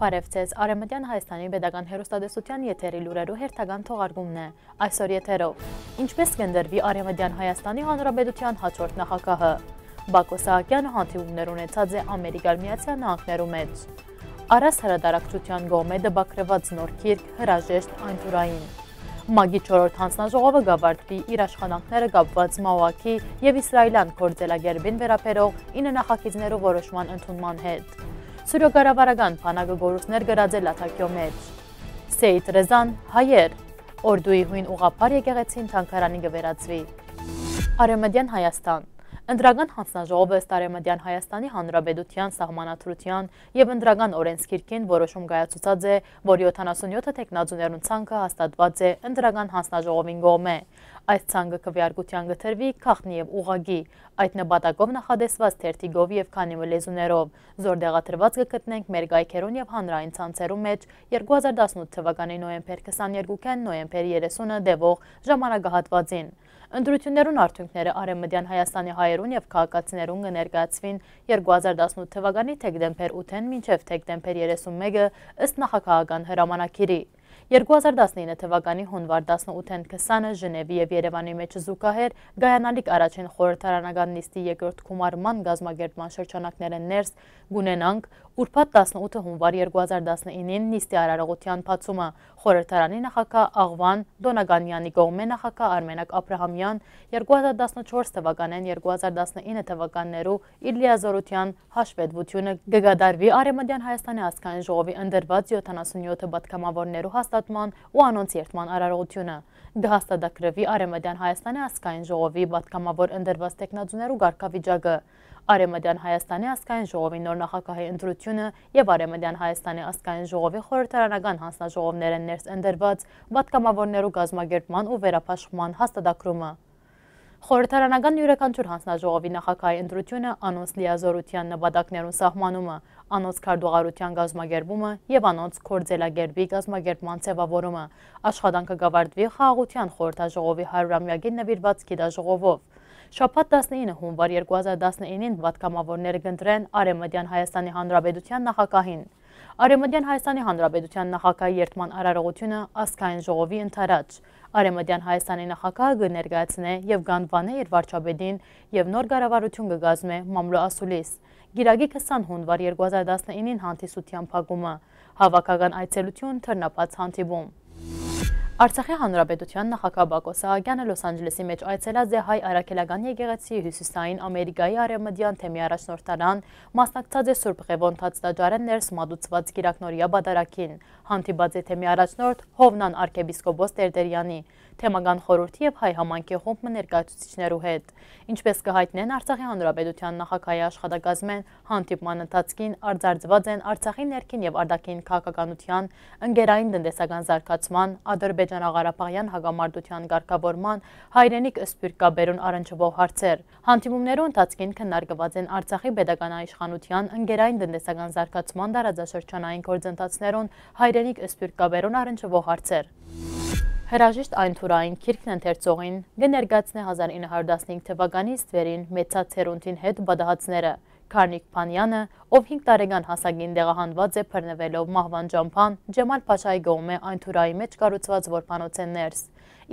Բարև ձեզ, Արեմտյան Հայաստանի Պետական Հերոստատեսության եթերի լուրերու հերթական թողարկումն է։ Այսօր եթերով։ Ինչպես կնդրվի Արեմտյան Հայաստանի Հանրապետության հաջորդ նախագահը։ Բակո Սահակյանը հանդիպումներ ունեցած է Ամերիկալ Միացյալ Նահանգներու մեջ։ Արաս հրադարակչության գոմ է դբակրված նոր քիրք հրաժեշտ այնտուրային։ Մագի 4-րդ հանձնաժողովը գավարտվի իր աշխատանքները կապված Մաուակի եւ Իսրայելյան կորձելագերբին վերապերող ինը նախագիծներու որոշման ընդունման հետ։ Սուրյոգարավարական պանակը գորուսներ գրաձել ատակյո մեջ։ Սեյթ Ռեզան հայեր,որդուի հույն ուղապար եկեղեցին թանքարանի գվերացվի։ Արեմդյան Հայաստան Ընտրական հանձնաժողովը Ստարեմդյան Հայաստանի Հանրապետության սահմանադրության եւ ընտրական օրենսգիրքին որոշում կայացուցած է, որ 77 տեխնազուներուն ցանկը հաստատված է ընտրական հանձնաժողովին կողմէ։ Այս ցանկը քվեարկության գտրվի քաղտնի եւ ուղագի, այդ նպատակով նախադեсված թերթիգով եւ քանի լեզուներով։ Զոր դեղատրված կգտնենք մեր գայքերուն եւ հանրային ցանցերում մեջ 2018 թվականի նոյեմբեր 22-ին նոյեմբեր 30-ը դեվող ժամանակահատվածին։ Ընտրություններուն արդյունքները Արեմմդյան Հայաստանի հայերուն եւ քաղաքացիներուն կներկայացվին 2018 թվականի թեկդեմբեր 8-ին մինչև թեկդեմբեր 31-ը ըստ նախագահական հրամանակիրի։ 2019 թվականի հունվար 18-ին 20-ը Ժնևի և Երևանի մեջ զուկահեր գայանալիք առաջին խորհրդարանական նիստի երկրորդ կումարման գազմագերտման շրջանակները ներս գունենանք ուրպատ 18 հունվար 2019-ին նիստի արարողության պացումը խորհրդարանի նախակա աղվան Դոնագանյանի կողմե նախակա արմենակ ապրահամյան 2014 թվականեն 2019 թվականներու իր լիազորության հաշվետվությունը գգադարվի արեմադյան Հայաստանի ասկային ժողովի ընդրված 77 բատկամավորներու հաստատման ու անոնց երթման արարողությունը դհաստադակրվի արեմադյան Հայաստանի ասկային ժողովի բատկամավոր ընդրված տեքնաձուներու գարկավիճակը Արեմդյան Հայաստանի ասկային ժողովի նոր նախակահի ընտրությունը և Արեմդյան Հայաստանի ասկային ժողովի խորհրդարանական հանձնաժողովներ են ներս ընդրված բատկամավորներու գազմագերտման ու վերապաշխման հաստատակրումը։ Խորհրդարանական յուրաքանչյուր հանձնաժողովի նախակահի ընտրությունը անոնց լիազորության նպատակներուն սահմանումը, անոնց քարտուղարության գազմագերբումը եւ անոնց կորձելագերբի գազմագերբման ձևավորումը, աշխատանքը գավարտվի խաղաղության խորհրդաժողովի 100-ամյակի նվիրված գիտաժողովով։ Շապատ 19 հունվար 2019-ին վատկամավորները գնդրեն Արեմդյան Հայաստանի Հանրապետության նախակահին։ Արեմդյան Հայաստանի Հանրապետության նախակահի երթման արարողությունը ասկային ժողովի ընթարաչ։ Արեմդյան Հայաստանի նախակահը գներգացն է և գանվան է իր վարչապետին և նոր գարավարություն գգազմ է մամլո ասուլիս։ Գիրագի 20 հունվար 2019-ին հանդիսության պագումը, հավաքական այցելություն թրնապած հանդիբում։ Արցախի հանրապետության նախագահ Բակո Սահակյանը Լոս Անջելեսի մեջ այցելած է հայ արաքելական եկեղեցի հյուսիսային Ամերիկայի արևմտյան թեմի առաջնորդարան, մասնակցած է Սուրբ Ղևոն Թացտաջարեն ներս մատուցված Կիրակնորիա բադարակին, հանդիպած է թեմի առաջնորդ Հովնան արքեպիսկոպոս Տերտերյանի, թեմական խորհրդի եւ հայ համանքի խումբ ներկայացուցիչներու հետ։ Ինչպես կհայտնեն Արցախի հանրապետության նախագահի աշխատակազմեն հանդիպման ընթացքին արձարծված են Արցախի ներքին եւ արտաքին քաղաքականության, ընկերային տնտեսական զարգացման, Ադրբեջան-Ղարաբաղյան հագամարտության ղեկավարման, հայրենիք սպիրկաբերուն առնչվող հարցեր։ Հանդիպումներու ընթացքին քննարկված են Արցախի pedagogan իշխանության, ընկերային տնտեսական զարգացման դարաձաշրջանային գործընթացներուն, հայրենիք սպիրկաբերուն առնչվող հարցեր։ Հրաժիշտ այն թուրային քիրքն ընթերցողին գներգացն է 1915 թվականի ստվերին մեծած հերունտին հետ բադահացները, Կարնիկ Պանյանը, ով 5 տարեկան հասագին դեղահանված է պրնվելով մահվան ճամպան, Ջեմալ պաշայի գողմ է այն թուրայի մեջ կարուցված որպանոց են ներս։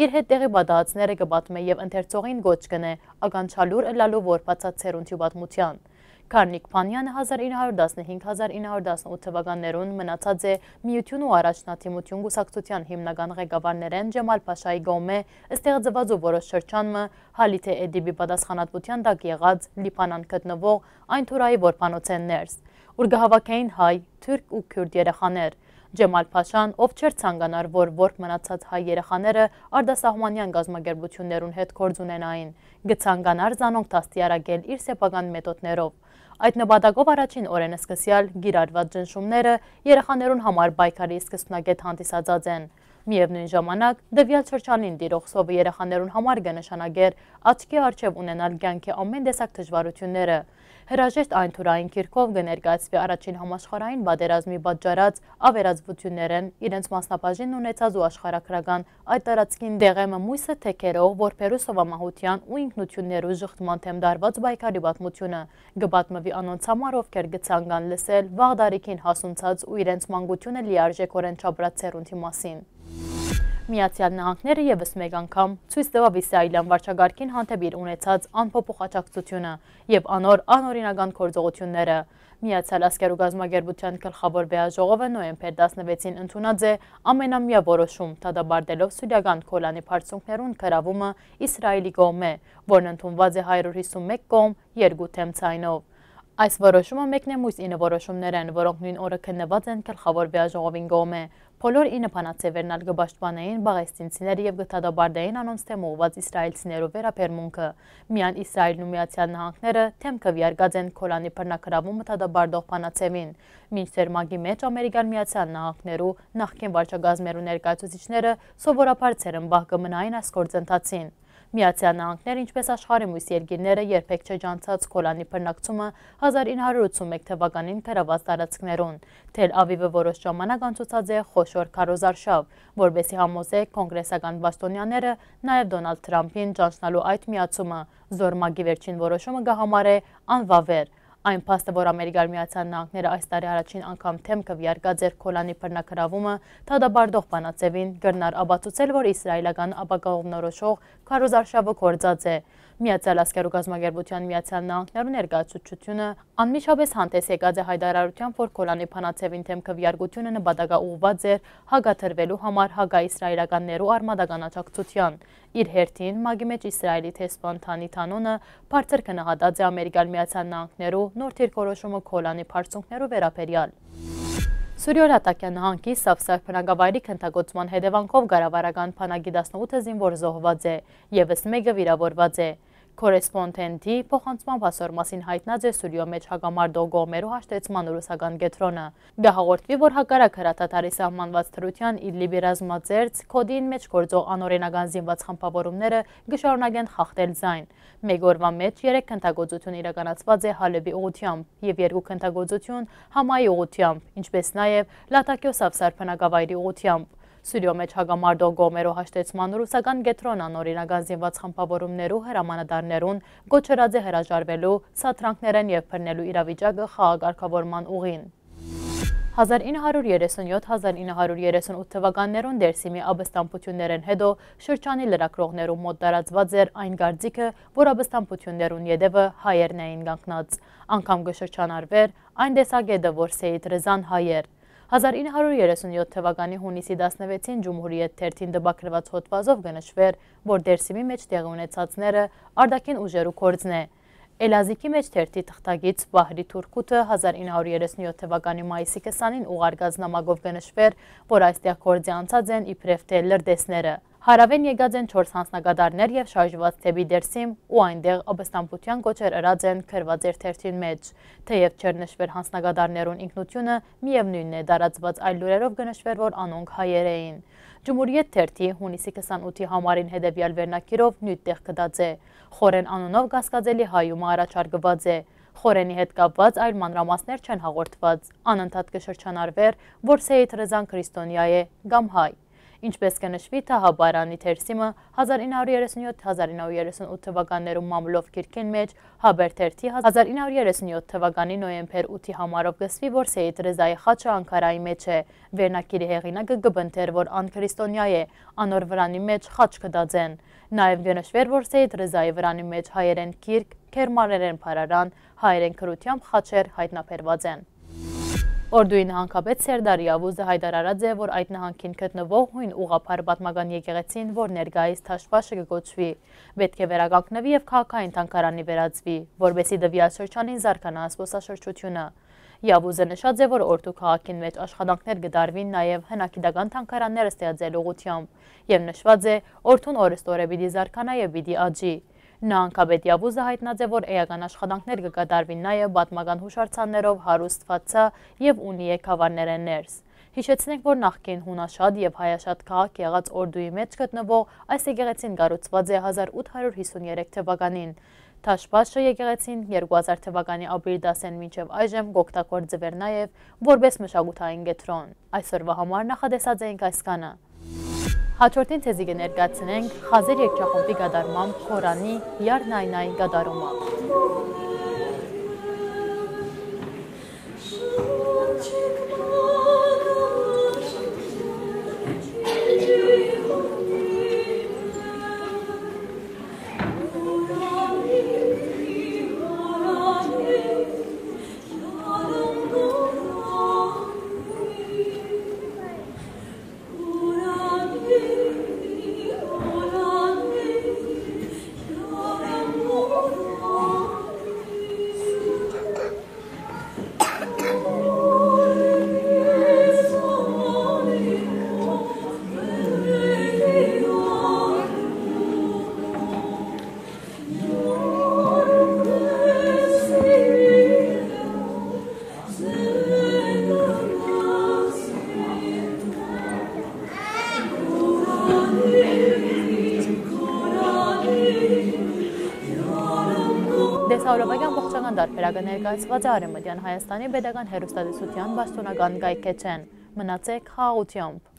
Իր հետ տեղի բադահացները է և ընթերցողին գոչ կն է, ագանչալուր ըլալու որպացած սերունթի բատմության։ Կարնիկ Պանյանը 1915-1918 թվականներուն մնացած է միություն ու առաջնաթիմություն գուսակցության հիմնական ղեկավարներեն Ջեմալ Պաշայի գոմե ստեղծված ու որոշ շրջանմը հալիթե էդիբի պատասխանատվության դակ եղած լիպանան գտնվող այն թուրայի որպանոցեն ներս, ուր գհավակային հայ, թուրք ու քյուրդ երեխաներ, Ջեմալ Փաշան, ով չեր ցանկանար, որ որբ մնացած հայ երեխաները արդասահմանյան գազམ་ագերբություններուն հետ կորձ ունենային, գցանկանար զանոնք տաստիարակել իր սեփական մեթոդներով։ Այդ նպատակով առաջին օրեն սկսյալ գիրարված ջնշումները երեխաներուն համար բայկարի սկսնակետ հանդիսածած են։ Միևնույն ժամանակ դվյալ չրջանին դիրող սովը երեխաներուն համար գնշանագեր աչքի արջև ունենալ գյանքի ամեն դեսակ թժվարությունները։ հրաժեշտ այն թուրային քիրքով կներկայացվի առաջին համաշխարհային պատերազմի պատճառած ավերածություններն իրենց մասնաբաժին ունեցած ու աշխարհակրական այդ տարածքին դեղեմը մույսը թեքերով որբերու սովամահության ու ինքնություններու ժխտման թեմ դարված բայկարի պատմությունը գբատմվի անոնց համար ովքեր գցանգան լսել վաղ դարիքին հասունցած ու իրենց մանկությունը լիարժեքորեն չապրած ցերունտի մասին Միացյալ Նահանգները եւս մեկ անգամ ցույց տվավ Իսրայելյան վարչագարքին հանդեպ իր ունեցած անփոփոխ աջակցությունը եւ անոր անօրինական գործողությունները։ Միացյալ Ասկերու գազագերբության գլխավոր վեաժողովը նոյեմբեր 16-ին ընդունած է ամենամյա որոշում դադարելով Սուրիական Քոլանի բարձունքներուն գրավումը Իսրայելի կողմէ, որն ընդունված է 151 կողմ երկու թեմ ցայնով։ Այս որոշումը մեկն է մույս ինը որոշումներ են, որոնք նույն օրը քննված են գլխավոր վեաժողովին կողմէ։ Բոլոր ինը փանացեվերն ալ գբաշտպանային բաղեստինցիները եւ գտադաբարդային անոնց թեմ ուղված իսրայելցիներու վերապերմունքը։ Միան Իսրայելն ու Միացյալ Նահանգները թեմ կվիարգած են Քոլանի բռնակրավումը տադաբարդող փանացևին։ Մինչդեռ մագի մեջ ամերիկյան Միացյալ Նահանգներու նախկին վարչագազմերու ներկայացուցիչները սովորաբար ցերմբահ կմնային այս գործընթացին։ Միացյալ Նահանգները, ինչպես աշխարհի մյուս երկիրները երբեք չջանցած Կոլանի բռնակցումը 1981 թվականին փրաված տարածքներուն։ Թել Ավիվը որոշ ժամանակ անցուցած է խոշոր քարոզարշավ, որբեսի համոզե կոնգրեսական բաստոնյաները նաև Դոնալդ Թրամփին ճանչնալու այդ միացումը զորմագի վերջին որոշումը գահամար է անվավեր։ Այն փաստը, որ Ամերիկայի Միացյալ Նահանգները այս տարի առաջին անգամ թեմ կվիարգա ձեր Քոլանի բռնակրավումը թադաբարդող բանացևին գրնար աբացուցել, որ իսրայելական ապագայով նորոշող քարոզարշավը կործած է։ Միացյալ Ասկերու գազագերբության Միացյալ Նահանգներու ներկայացուցչությունը անմիջապես հանդես եկած է հայտարարությամբ, որ Կոլանի Փանացևին թեմ քվյարկությունը նպատակա ուղված էր հագաթրվելու համար հագաիսրայելականներու արմադական աջակցության։ Իր հերթին մագի մեջ Իսրայելի տեսփան Թանի Թանոնը բարձր քննադատած է Ամերիկալ Միացյալ Նահանգներու նոր թիրքորոշումը Կոլանի բարձունքներու վերաբերյալ։ Սուրիորատակյան նահանգի Սավսար փնագավայրի քնթագործման հետևանքով գարավարական փանագի 18 զինվոր զոհված է, եւս մեկը վիրավորված է։ Կորեսպոնդենտի փոխանցման հասոր մասին հայտնած է Սուրիո մեջ հագամարդող գողմերու հաշտեցման ռուսական գետրոնը։ Գահաղորդվի, որ հակարակ հրատատարի սահմանված թրության իլլիբի ռազմաձերց կոդին մեջ գործող անօրենական զինված խմպավորումները գշարունակեն խախտել զայն։ Մեկ օրվա մեջ երեք քնթագործություն իրականացված է Հալեբի ուղությամբ եւ երկու քնթագործություն Համայի ուղությամբ, ինչպես նաեւ Լատակյո Սավսար փնագավայրի ուղությամբ։ Սուրիո մեջ հագամարդող գոմերու հաշտեցման ռուսական գետրոնան օրինական զինված խմպավորումներու հրամանադարներուն գոչրած է հրաժարվելու սատրանքներեն և պրնելու իրավիճակը խաղագարկավորման ուղին։ 1937-1938 թվականներուն դերսիմի աբստամպություններեն հետո շրջանի լրակրողներու մոտ դարածված էր այն գարձիքը, որ աբստամպություններուն յետևը հայերն էին գանքնած։ Անգամ գշրջանարվեր այն դեսագետը, որ Սեիդ Ռզան հայեր։ 1937 թվականի հունիսի 16-ին Ջումհուրիետ թերթին դբակրված հոտվազով գնշվեր, որ դերսիմի մեջ տեղի ունեցածները արդակին ուժերու կործն է։ Էլազիկի մեջ թերթի թղթագից Վահրի Թուրկուտը 1937 թվականի մայիսի 20-ին ուղարգած նամագով գնշվեր, որ այստեղ կործի անցած են իպրև թե լրդեսները։ Հարավեն եկած են 4 հանցնագադարներ եւ շարժված թեպի դերսիմ ու այնտեղ ըբստամբության կոչեր ըրած են քրված էր թերթին մեջ։ Թեև չեր նշվեր հանցնագադարներուն ինքնությունը, միևնույնն է դարածված այլ լուրերով կնշվեր, որ անոնք հայեր էին։ Ջումուրիետ թերթի հունիսի 28-ի համարին հետևյալ վերնակիրով նույն տեղ կդած է։ Խորեն անունով գասկածելի հայումը առաջարկված է։ Խորենի հետ կապված այլ մանրամասներ չեն հաղորդված։ Անընդհատ կշրջանարվեր, որ Սեյթ Ռզան քրիստոնյա է կամ հայ ինչպես կնշվի թահաբարանի թերսիմը 1937-1938 թվականներում մամլով կիրքին մեջ հաբեր թերթի 1937 թվականի նոյեմբեր 8-ի համարով գսվի, որ Սեիդ Ռեզայի խաչը անկարայի մեջ է, վերնակիրի հեղինակը գբնթեր, որ անքրիստոնյա է, անոր վրանի մեջ խաչ կդածեն։ Նաև գնշվեր, որ Սեիդ Ռեզայի վրանի մեջ հայերեն կիրք, կերմաներեն պարարան, հայերեն կրությամբ խաչեր հայտնապերված են։ Օրդուի նահանգապետ Սերդար Յավուզը հայտարարած է, որ այդ նահանգին գտնվող հույն ուղափար պատմական եկեղեցին, որ ներկայիս թաշվաշը կգոչվի, պետք է վերականգնվի եւ քաղաքային թանկարանի վերածվի, որբեսի դվյալ շրջանին զարգանա ասպոսաշրջությունը։ Յավուզը նշած է, որ օրդու քաղաքին մեջ աշխատանքներ գդարվին նաև հնակիդական թանկարանները ստեղծել ուղությամբ եւ նշված է օրդուն օրստորե պիտի զարգանա եւ պիտի աճի։ Նա անկաբետ Յավուզը հայտնած է, որ էական աշխատանքներ կկատարվին նաև բատմական հուշարձաններով հարուստվածա և ունի է կավարներ են ներս։ Հիշեցնենք, որ նախկին հունաշատ և հայաշատ կաղաք եղած օրդուի մեջ գտնվող այս եկեղեցին գարուցված է 1853 թվականին։ Թաշպաշը եկեղեցին 2000 թվականի ապրիլ 10-ին մինչև այժմ գօգտագործվեր նաև որպես մշակութային գետրոն։ Այսօրվա համար նախադեսած էինք այս կանը։ Հաջորդին թեզի կներկայացնենք խազեր երկչախումբի գադարմամբ Խորանի Յարնայնայ գադարումը։ Դեսաուրովագյան ողջական դարբերակը ներկայացված է Արեմդյան Հայաստանի պետական հերուստատեսության բաստոնական գայքեչեն։ Մնացեք խաղաղությամբ։